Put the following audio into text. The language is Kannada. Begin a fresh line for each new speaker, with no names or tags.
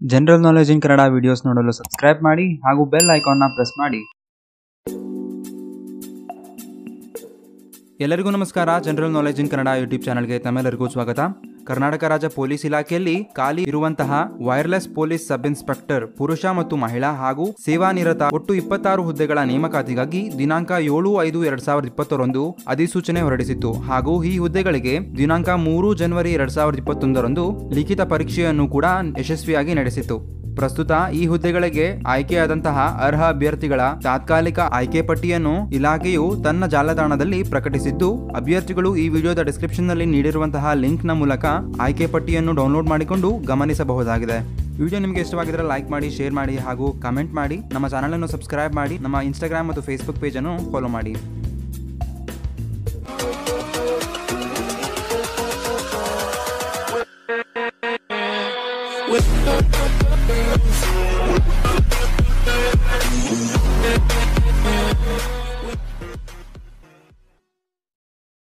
General knowledge in Kannada videos ನೋಡಲು ಸಬ್ಸ್ಕ್ರೈಬ್ ಮಾಡಿ ಹಾಗೂ ಬೆಲ್ ಐಕಾನ್ನ ಪ್ರೆಸ್ ಮಾಡಿ. ಎಲ್ಲರಿಗೂ ನಮಸ್ಕಾರ. General knowledge in Kannada YouTube ಚಾನಲ್ಗೆ ತಮ್ಮೆಲ್ಲರಿಗೂ ಸ್ವಾಗತ. ಕರ್ನಾಟಕ ರಾಜ್ಯ ಪೊಲೀಸ್ ಇಲಾಖೆಯಲ್ಲಿ ಖಾಲಿ ಇರುವಂತಹ ವೈರ್ಲೆಸ್ ಪೊಲೀಸ್ ಸಬ್ ಇನ್ಸ್ಪೆಕ್ಟರ್, ಪುರುಷ ಮತ್ತು ಮಹಿಳಾ ಹಾಗೂ ಸೇವಾ ನಿರತ ಒಟ್ಟು ಇಪ್ಪತ್ತಾರು ಹುದ್ದೆಗಳ ನೇಮಕಾತಿಗಾಗಿ ದಿನಾಂಕ ಏಳು ಐದು ಎರಡ್ ಸಾವಿರದ ಇಪ್ಪತ್ತರಂದು ಅಧಿಸೂಚನೆ ಹೊರಡಿಸಿತ್ತು. ಹಾಗೂ ಈ ಹುದ್ದೆಗಳಿಗೆ ದಿನಾಂಕ ಮೂರು ಜನವರಿ ಎರಡ್ ಸಾವಿರದ ಇಪ್ಪತ್ತೊಂದರಂದು ಲಿಖಿತ ಪರೀಕ್ಷೆಯನ್ನು ಕೂಡ ಯಶಸ್ವಿಯಾಗಿ ನಡೆಸಿತ್ತು. ಪ್ರಸ್ತುತ ಈ ಹುದ್ದೆಗಳಿಗೆ ಆಯ್ಕೆಯಾದಂತಹ ಅರ್ಹ ಅಭ್ಯರ್ಥಿಗಳ ತಾತ್ಕಾಲಿಕ ಆಯ್ಕೆ ಪಟ್ಟಿಯನ್ನು ಇಲಾಖೆಯು ತನ್ನ ಜಾಲತಾಣದಲ್ಲಿ ಪ್ರಕಟಿಸಿದ್ದು, ಅಭ್ಯರ್ಥಿಗಳು ಈ ವಿಡಿಯೋದ ಡಿಸ್ಕ್ರಿಪ್ಷನ್ನಲ್ಲಿ ನೀಡಿರುವಂತಹ ಲಿಂಕ್ ಮೂಲಕ ಆಯ್ಕೆ ಪಟ್ಟಿಯನ್ನು ಡೌನ್ಲೋಡ್ ಮಾಡಿಕೊಂಡು ಗಮನಿಸಬಹುದಾಗಿದೆ. ವಿಡಿಯೋ ನಿಮಗೆ ಇಷ್ಟವಾಗಿದ್ದರೆ ಲೈಕ್ ಮಾಡಿ, ಶೇರ್ ಮಾಡಿ ಹಾಗೂ ಕಮೆಂಟ್ ಮಾಡಿ. ನಮ್ಮ ಚಾನಲ್ ಅನ್ನು ಸಬ್ಸ್ಕ್ರೈಬ್ ಮಾಡಿ, ನಮ್ಮ ಇನ್ಸ್ಟಾಗ್ರಾಮ್ ಮತ್ತು ಫೇಸ್ಬುಕ್ ಪೇಜ್ ಅನ್ನು ಫಾಲೋ ಮಾಡಿ.